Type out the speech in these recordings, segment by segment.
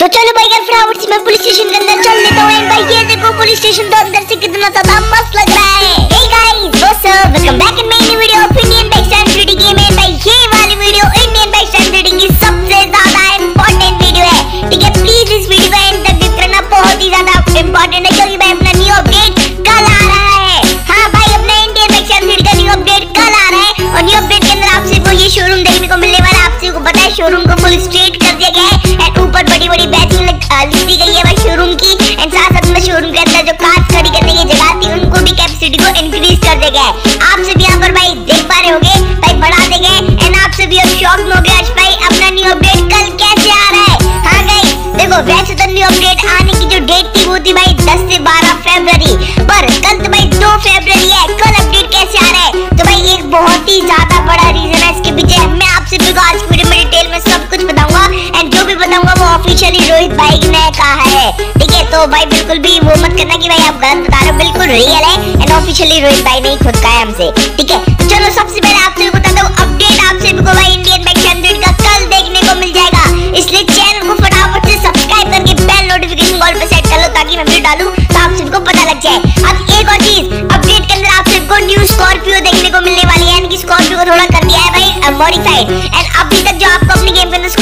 तो चलो भाई यार फटाफट से मैं पुलिस स्टेशन के अंदर चल लेता हूँ भाई ये देखो पुलिस स्टेशन तो अंदर से कितना ज़्यादा मस्त लग रहा है hey guys what's up welcome back in my new video of Indian and stand three ही ज़्यादा बड़ा रीजन है, इसके पीछे मैं आपसे बिल्कुल आज में डिटेल में सब कुछ बताऊँगा। एंड जो भी बताऊँगा वो ऑफिशियली रोहित भाई ने कहा है। ठीक है तो भाई बिल्कुल भी वो मत करना कि भाई आप गलत बता रहे हो, बिल्कुल रियल है। एंड ऑफिशियली रोहित भाई ने खुद कहा है हमसे। ठीक है, चलो सबसे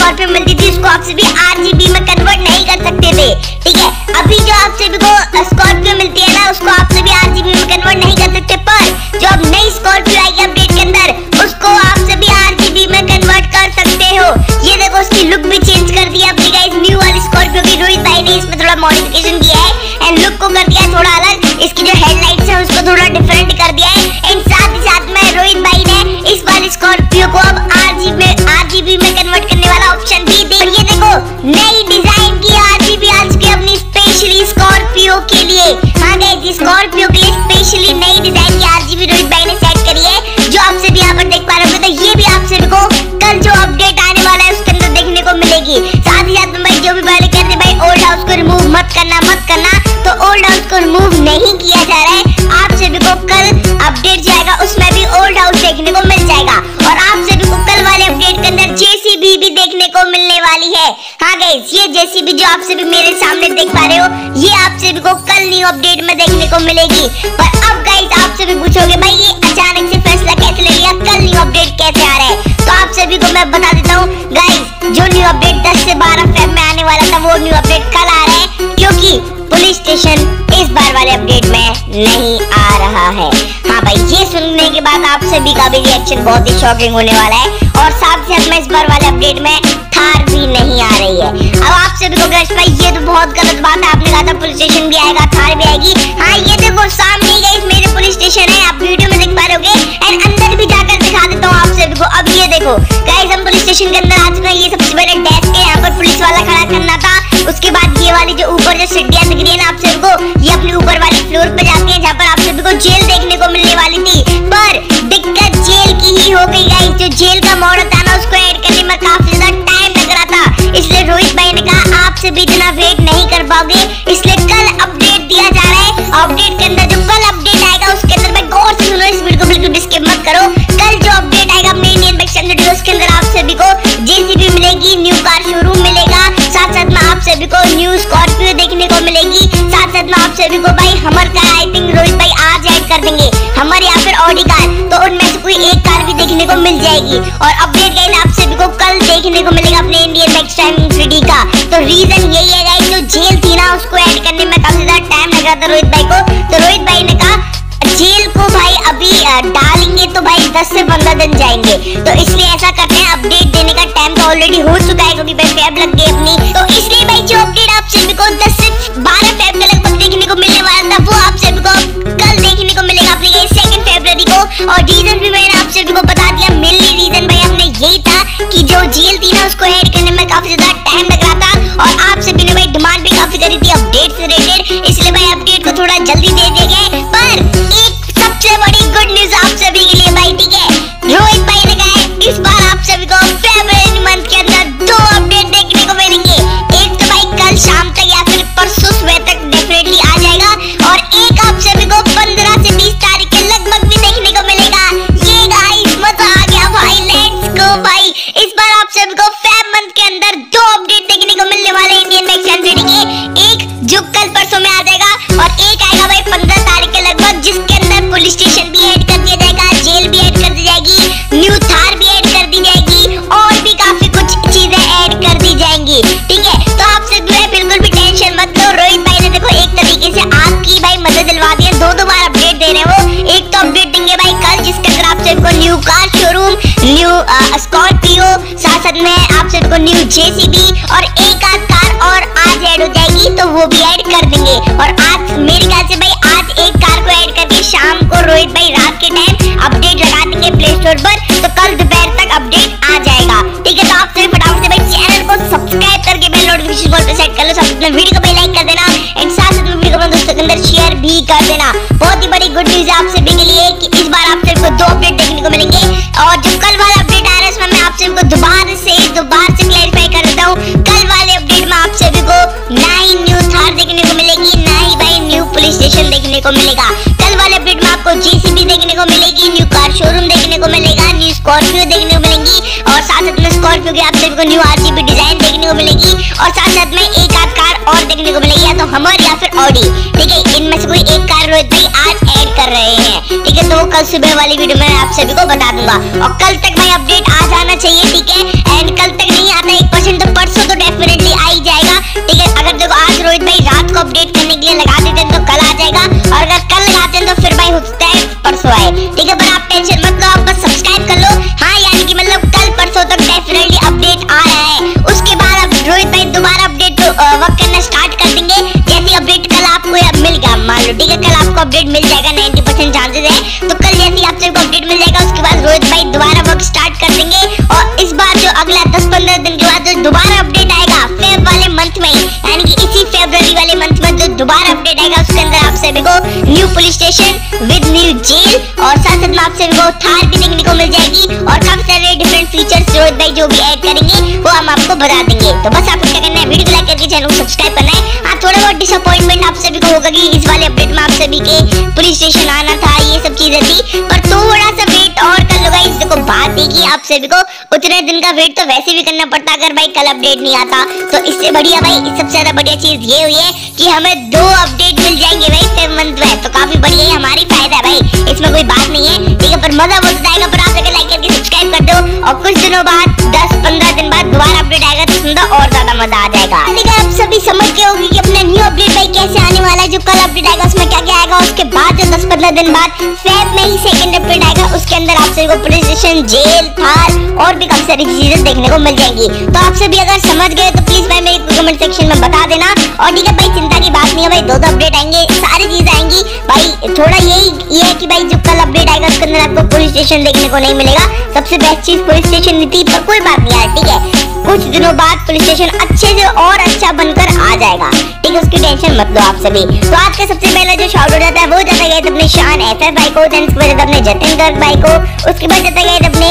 अंदर स्कॉर्पियो मिलती थी उसको आप सभी आरजीबी में कर मिलेगी पर अब गाइस आप सभी पूछोगे, भाई, ये अचानक से फैसला कैसे ले लिया कल न्यू अपडेट कैसे आ रहा है? तो आप सभी को मैं बता देता हूँ गाइस जो न्यू अपडेट 10 से 12 फेब में आने वाला था, वो न्यू अपडेट कल आ रहा है, क्योंकि पुलिस स्टेशन इस बार वाले अपडेट में नहीं के बाद आप सभी का भी रिएक्शन बहुत ही शॉकिंग होने वाला है। और साथ ही साथ में इस बार वाले अपडेट में थार भी नहीं आ रही है। अब आप सभी को ग्रश भाई, ये तो बहुत गलत बात है। आपने कहा था पुलिस स्टेशन भी आएगा, थार भी आएगी। हाँ ये देखो, सामने ही गई मेरे पुलिस स्टेशन है। आप वीडियो में देख पा रहे एंड अंदर भी जाकर दिखा देता हूँ आप सभी को। अब ये देखो गाइस हम पुलिस स्टेशन के अंदर आ चुके हैं। ये सबसे बड़े डेस्क है यहाँ पर पुलिस वाला खड़ा करना था। उसके बाद ये वाली जो ऊपर जो सीढ़ियाँ दिख रही है ना आप सभी को, ये अपने ऊपर वाले फ्लोर पे जाती है, जहाँ सभी को भाई, हमर कार आई थिंक रोहित भाई आज ऐड कर देंगे। हमर या फिर ऑडी कार तो उनमें से कोई एक कार भी देखने को मिल जाएगी। और अपडेट गाइस आप सभी को कल देखने को मिलेगा अपने इंडियन बाइक स्टैंडिंग थ्री का। तो रीजन यही है गाइस जो जेल थी ना, उसको ऐड करने में काफ़ी ज़्यादा टाइम लग रहा था रोहित भाई को। तो रोहित भाई ने कहा, जेल को भाई अभी डालेंगे तो भाई 10 से 15 दिन जाएँगे। तो इसलिए ऐसा करते हैं अपडेट देने का टाइम तो ऑलरेडी हो चुका है, क्योंकि और रीजन भी मैंने आप सभी को बता दिया। मेनली रीजन भाई, हमने यही था कि जो जेल थी ना, उसको हेड करने में काफ़ी ज़्यादा जेसीबी और एक आध कार और आज ऐड हो जाएगी तो वो भी ऐड कर देंगे। और आज मेरे ख्याल से भाई, आज एक कार को ऐड करके शाम को रोहित भाई रात के टाइम अपडेट लगा देंगे प्ले स्टोर पर। तो कल दोपहर तक अपडेट आ जाएगा। ठीक है तो आप सभी फटाफट से भाई चैनल को सब्सक्राइब करके बेल नोटिफिकेशन बॉल पर सेट कर लो। सब अपने वीडियो को भाई लाइक कर देना एंड साथ साथ वीडियो को अपने दोस्तों के अंदर शेयर भी कर देना। बहुत ही बड़ी गुड न्यूज़ है आप सभी के लिए कि इस बार आप सभी को दो अपडेट देखने को मिलेंगे। और जो कल वाला अपडेट आ रहा है उसमें मैं आप सभी को दोबारा देखने को मिलेगा। कल वाले अपडेट में आपको जेसीबी देखने को मिलेगी न्यू कार शोरूम देखने को मिलेगा न्यू स्कॉर्पियो देखने को मिलेगी, और साथ साथ में स्कॉर्पियो की आप सभी को न्यू आरजीबी डिज़ाइन देखने को मिलेगी, और साथ साथ में एक आध कार और देखने को मिलेगी, या तो हमर या फिर ऑडी ठीक है, इनमें से कोई एक कार रोहित भाई आज ऐड कर रहे हैं। ठीक है तो कल सुबह वाली वीडियो में आप सभी को बता दूँगा। और कल तक भाई अपडेट आ जाना चाहिए, ठीक है? te आप सभी को थार भी देखने को मिल जाएगी। और काफ़ी सारे डिफरेंट फीचर्स रोहित भाई जो भी ऐड करेंगे, वो हम आपको बता देंगे। तो बस आपको क्या करना है, वीडियो लाइक करके चैनल को सब्सक्राइब करना है। हाँ थोड़ा बहुत डिसअपॉइंटमेंट आप सभी को होगा कि इस वाले अपडेट में आप सभी के पुलिस स्टेशन आना था, ये सब चीज़ें थी। पर थोड़ा सा आप सभी को उतने दिन का वेट तो वैसे भी करना पड़ता, अगर भाई कल अपडेट नहीं आता तो इससे बढ़िया भाई सबसे ज़्यादा बढ़िया चीज़ ये हुई है कि हमें दो अपडेट मिल जाएँगे भाई फेब मंथ में। तो काफ़ी बढ़िया हमारी फ़ायदा है भाई, इसमें कोई बात नहीं है। ठीक है, पर मज़ा बहुत जाएगा पर आप अगर लाइक करके सब्सक्राइब कर दो, और कुछ दिनों बाद, दस पंद्रह दिन बाद दोबारा अपडेट आएगा तो सुनना और ज़्यादा मज़ा आ जाएगा। आप सभी समझ के होगी कि अपना न्यू अपडेट भाई कैसे आने वाला है, जो कल अपडेट आएगा दस पंद्रह दिन बाद फेब में ही सेकंड अपडेट आएगा। उसके अंदर आप सभी को पुलिस स्टेशन जेल थार और भी काफ़ी सारी चीज़ें देखने को मिल जाएँगी। तो आप सभी अगर समझ गए तो प्लीज़ भाई मेरे कमेंट सेक्शन में बता देना। और ठीक है भाई, चिंता की बात नहीं है भाई, दो दो अपडेट आएँगे, सारी चीज़ें आएँगी। भाई, थोड़ा यही, ये है कि भाई जो कल अपडेट आएगा, उसके अंदर आपको पुलिस स्टेशन देखने को नहीं मिलेगा। सबसे बेस्ट चीज़ पुलिस स्टेशन थी, पर कोई बात नहीं यार, ठीक है। कुछ दिनों बाद पुलिस स्टेशन अच्छे से और अच्छा बनकर आ जाएगा। है उसकी टेंशन मत लो आप सभी। तो आज का सबसे पहला जो शॉट हो जाता है, वो जाता गया अपने शान एफ़ एफ़ भाई को देन उसके बाद अपने जतिन गर्ग भाई को। उसके बाद जाता गया अपने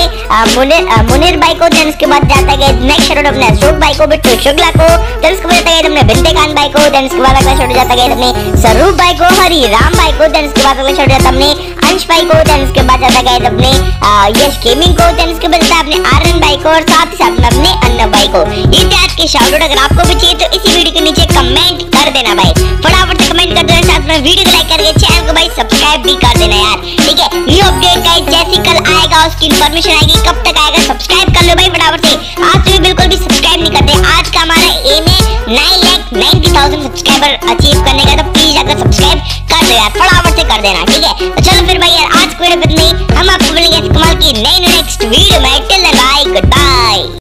मुनिर मुनिर को देन उसके बाद जाता गया नेक्स्ट शॉट अपने अशोक भाई को, बिट्टू शुक्ला को। देन उसके बाद जाता गया अपने बिंदे खान को देन उसके बाद अगला जाता गया अपने स्वरूप को, हरी राम को देन उसके बाद अगला जाता अपने अंश को देन उसके बाद जाता गया अपने यश गेमिंग को देन उसके बाद अपने को, और साथ ही साथ अपने अन्ना भाई को। ये आज के शाउट अगर आपको भी चाहिए तो इसी वीडियो के नीचे कमेंट कर देना भाई। फटाफट से कमेंट कर देना, साथ में वीडियो को लाइक करके चैनल को भाई सब्सक्राइब भी कर देना यार। ठीक है? न्यू अपडेट गाइस जैसे कल आएगा, उसकी इन्फॉर्मेशन आएगी, कब तक आएगा सब्सक्राइब कर लो भाई फटाफट से। आज तो बिल्कुल भी सब्सक्राइब नहीं करते। आज का हमारा एम है nine lakh ninety thousand subscriber achieve करने का। तो प्लीज़ अगर सब्सक्राइब कर दो यार, फटाफट से कर देना, ठीक है?